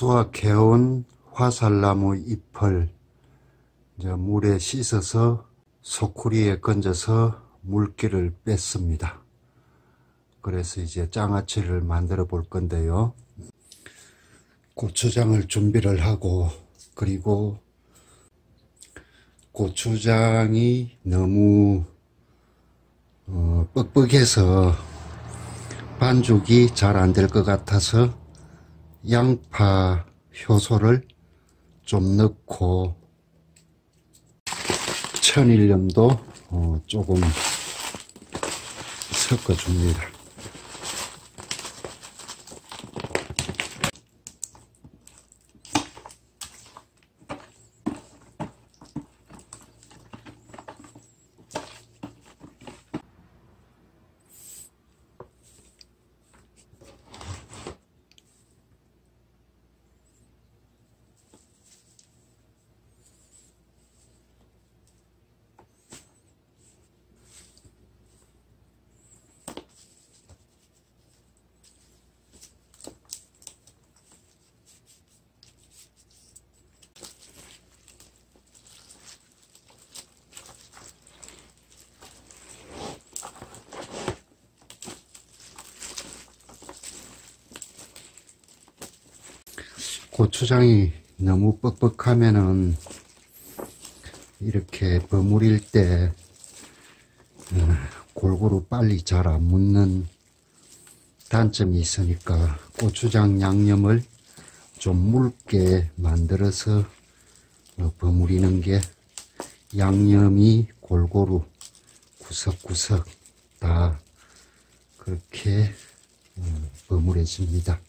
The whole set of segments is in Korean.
수확해온 화살나무 잎을 물에 씻어서 소쿠리에 건져서 물기를 뺐습니다. 그래서 이제 장아찌를 만들어 볼 건데요. 고추장을 준비를 하고 그리고 고추장이 너무 어, 뻑뻑해서 반죽이 잘 안 될 것 같아서 양파 효소를 좀 넣고 천일염도 어, 조금 섞어줍니다. 고추장이 너무 뻑뻑하면은 이렇게 버무릴 때 어, 골고루 빨리 잘 안 묻는 단점이 있으니까 고추장 양념을 좀 묽게 만들어서 어, 버무리는 게 양념이 골고루 구석구석 다 그렇게 어, 버무려집니다.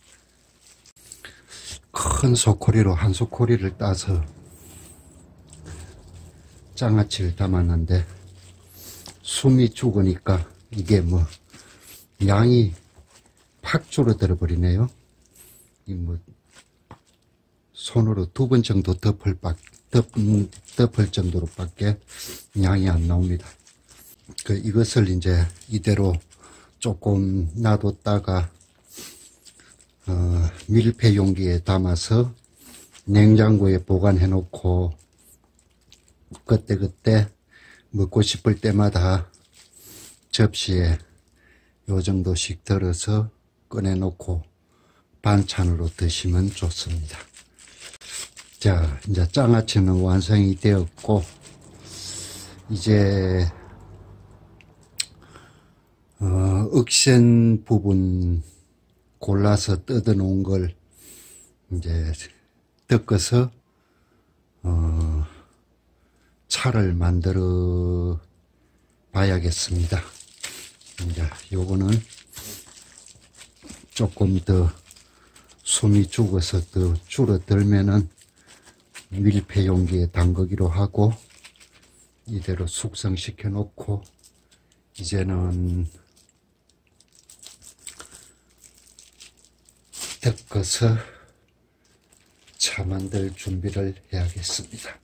큰 소코리로 한 소코리를 따서 장아찌를 담았는데 숨이 죽으니까 이게 뭐 양이 팍 줄어들어 버리네요. 이뭐 손으로 두 번 정도 덮을 박 덮, 덮을 정도로 밖에 양이 안 나옵니다. 그 이것을 이제 이대로 조금 놔뒀다가 어, 밀폐 용기에 담아서 냉장고에 보관해 놓고 그때그때 먹고 싶을 때마다 접시에 요 정도씩 덜어서 꺼내 놓고 반찬으로 드시면 좋습니다. 자, 이제 장아찌는 완성이 되었고, 이제, 어, 억센 부분 골라서 뜯어 놓은 걸 이제 뜯어서 어, 차를 만들어 봐야겠습니다. 이제 요거는 조금 더 숨이 죽어서 더 줄어들면은 밀폐 용기에 담그기로 하고 이대로 숙성시켜 놓고 이제는 덮어서 차 만들 준비를 해야겠습니다.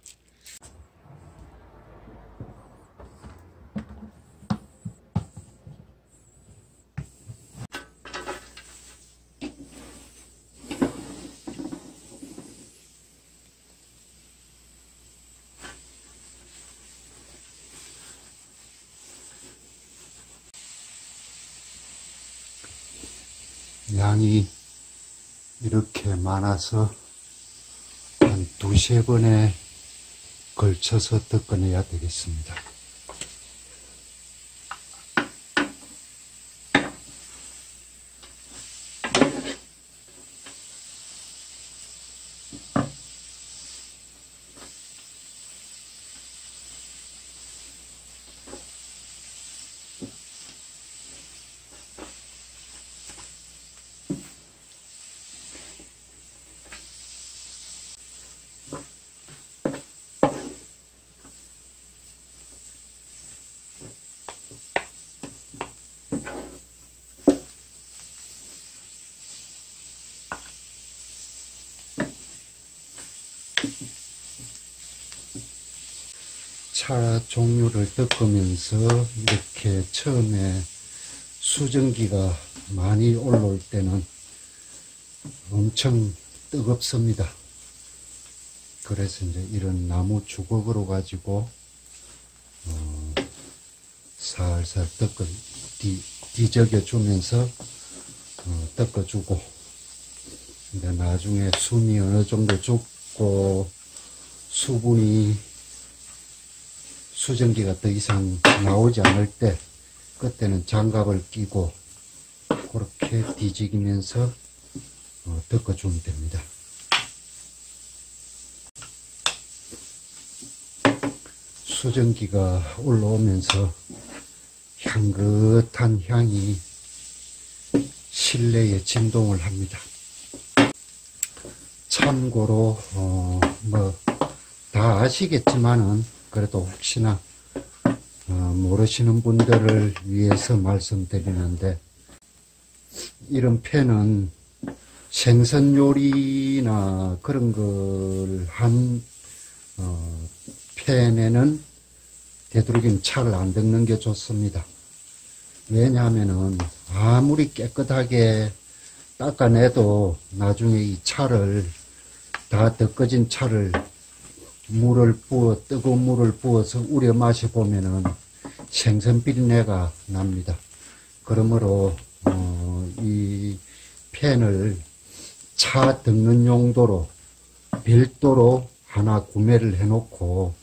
양이 이렇게 많아서 한 두세 번에 걸쳐서 덮어내야 되겠습니다. 차 종류를 덮으면서 이렇게 처음에 수증기가 많이 올라올 때는 엄청 뜨겁습니다. 그래서 이제 이런 나무 주걱으로 가지고 어, 살살 뒤, 뒤적여 주면서 어, 덮어주고 이제 나중에 숨이 어느 정도 죽고 수분이 수증기가 더 이상 나오지 않을 때 그때는 장갑을 끼고 그렇게 뒤지기면서 어, 덮어주면 됩니다. 수증기가 올라오면서 향긋한 향이 실내에 진동을 합니다. 참고로 어, 뭐 다 아시겠지만은 그래도 혹시나 어, 모르시는 분들을 위해서 말씀드리는데 이런 팬은 생선 요리나 그런 걸한 어, 팬에는 되도록이면 차를 안 닦는 게 좋습니다. 왜냐하면은 아무리 깨끗하게 닦아내도 나중에 이 차를 다 덮어진 차를 물을 부어 뜨거운 물을 부어서 우려 마셔 보면은 생선 비린내가 납니다. 그러므로 어, 이 팬을 차 덮는 용도로 별도로 하나 구매를 해놓고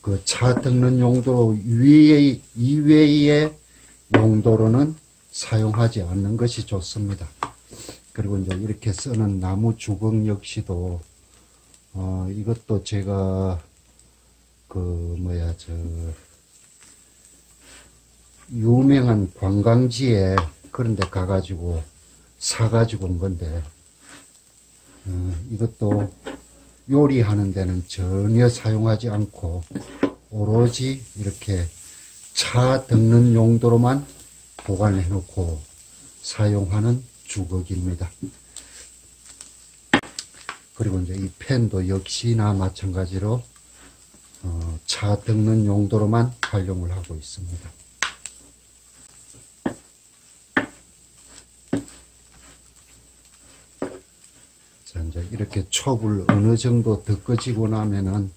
그차 덮는 용도로 위에 이외의 용도로는 사용하지 않는 것이 좋습니다. 그리고 이제 이렇게 쓰는 나무 주걱 역시도 어, 이것도 제가 그 뭐야 저 유명한 관광지에 그런 데 가가지고 사가지고 온 건데 어, 이것도 요리하는 데는 전혀 사용하지 않고 오로지 이렇게 차 덮는 용도로만 보관해 놓고 사용하는 주걱입니다. 그리고 이제 이 펜도 역시나 마찬가지로 어, 차 덮는 용도로만 활용을 하고 있습니다. 자, 이제 이렇게 촉을 어느 정도 덮어지고 나면은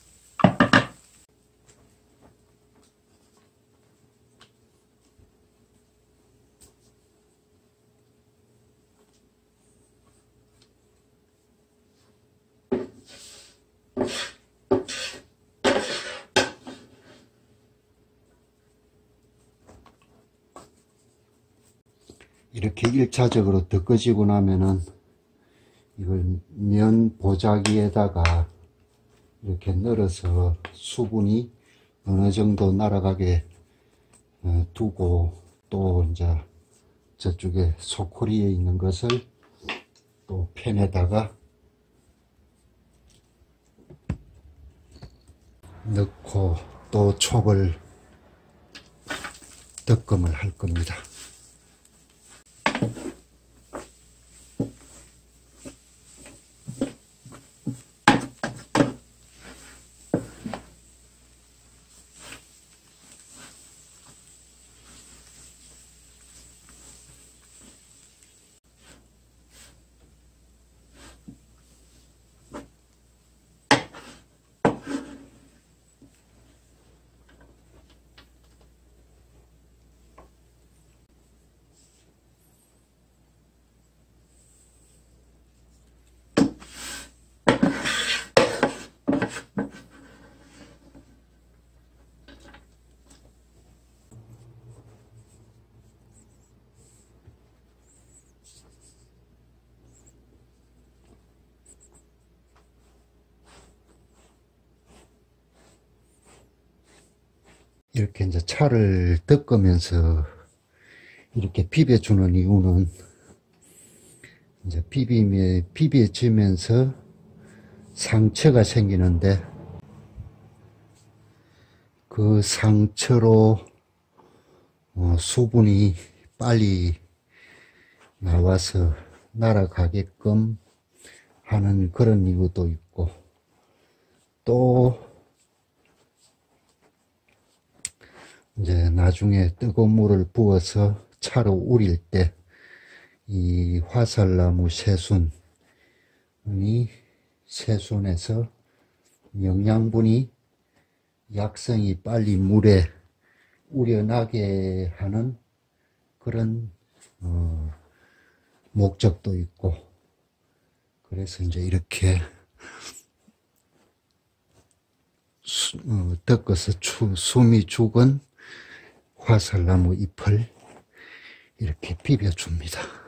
이렇게 1차적으로 덮어지고 나면은 이걸 면 보자기에다가 이렇게 널어서 수분이 어느 정도 날아가게 어, 두고 또 이제 저쪽에 소쿠리에 있는 것을 또 팬에다가 넣고 또 촉을 덕금을 할 겁니다. 이렇게 이제 차를 닦으면서 이렇게 비벼주는 이유는 이제 비빔에 비벼지면서 상처가 생기는데 그 상처로 어, 수분이 빨리 나와서 날아가게끔 하는 그런 이유도 있고 또 이제 나중에 뜨거운 물을 부어서 차로 우릴 때 이 화살나무 새순 이 새순에서 영양분이 약성이 빨리 물에 우려나게 하는 그런 어, 목적도 있고 그래서 이제 이렇게 수, 어, 덮어서 추, 숨이 죽은 화살나무 잎을 이렇게 비벼줍니다.